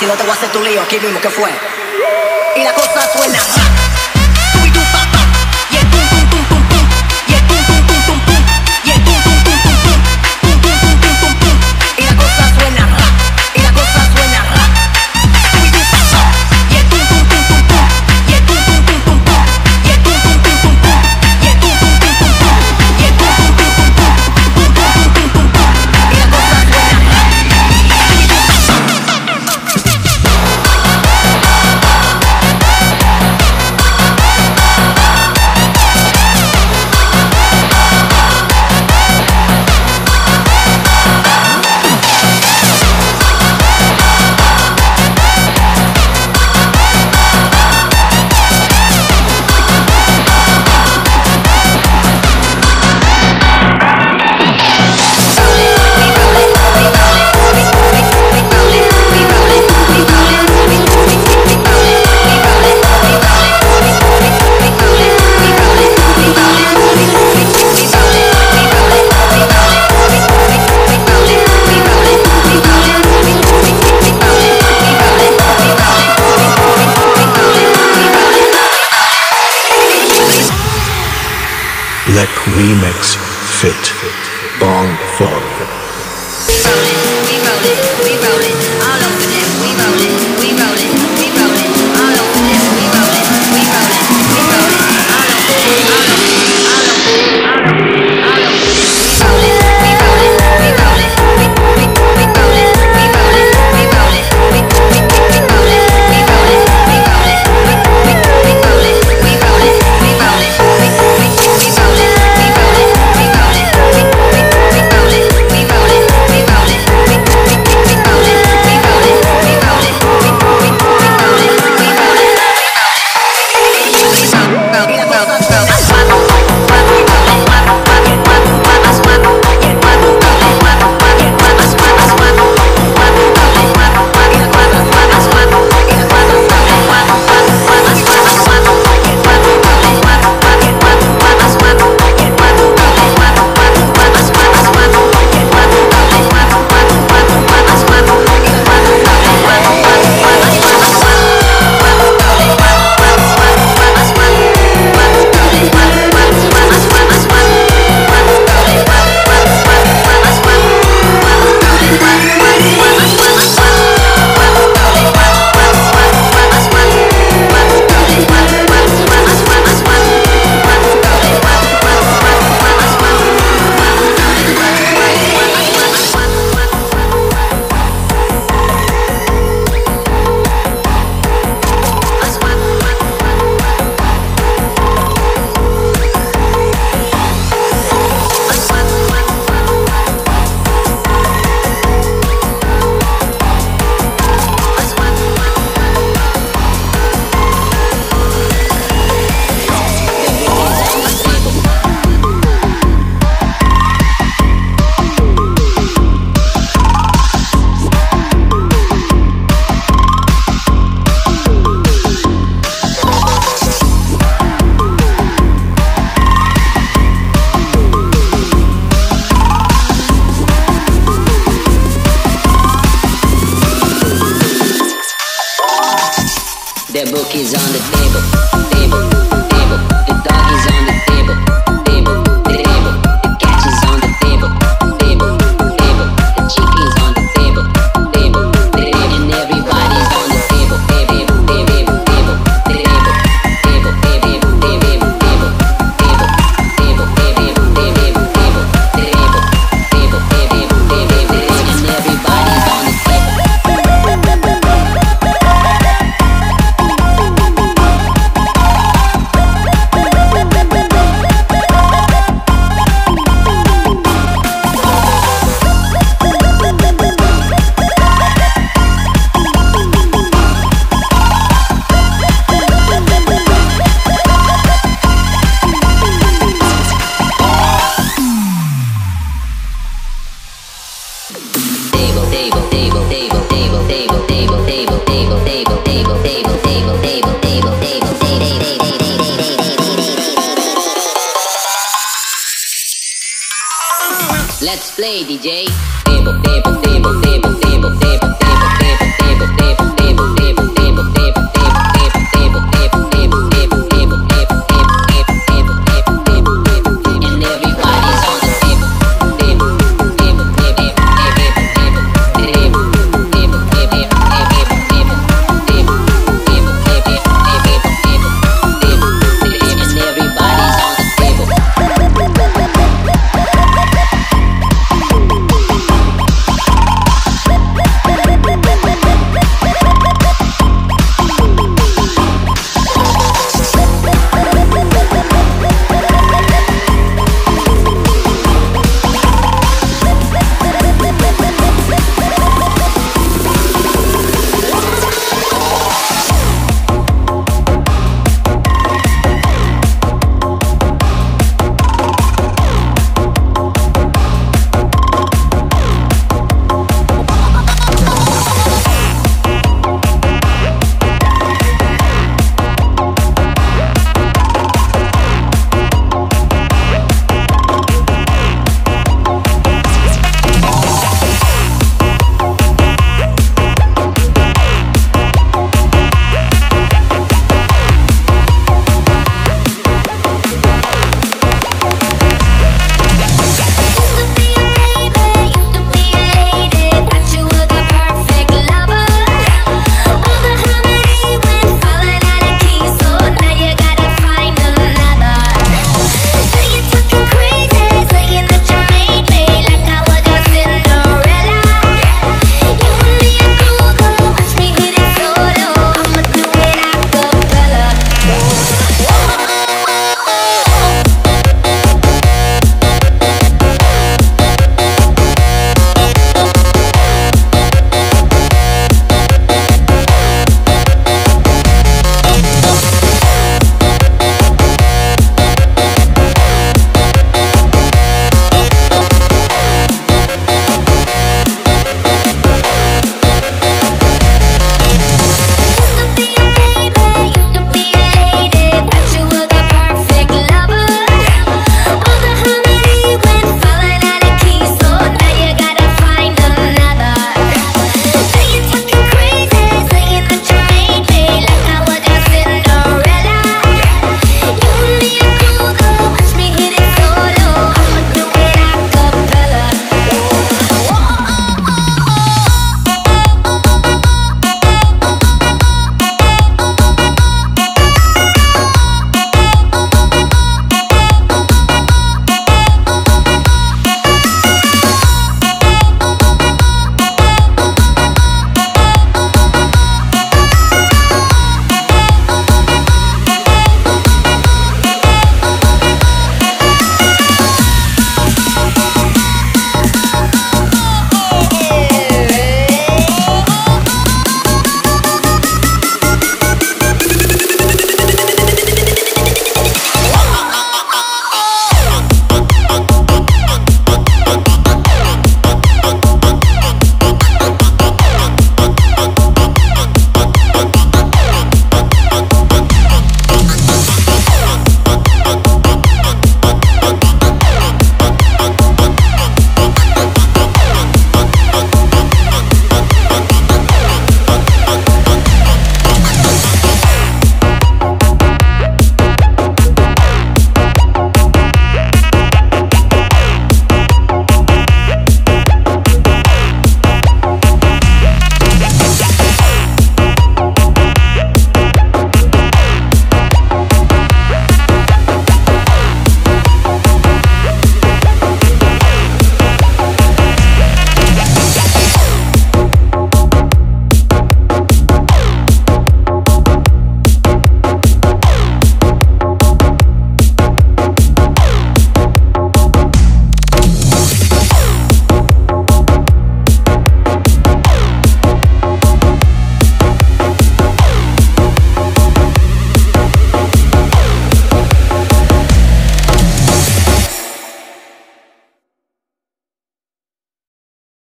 si no te voy a hacer tu lío, aquí mismo, ¿qué fue? Y la cosa suena. Remix Fit Bong Fog.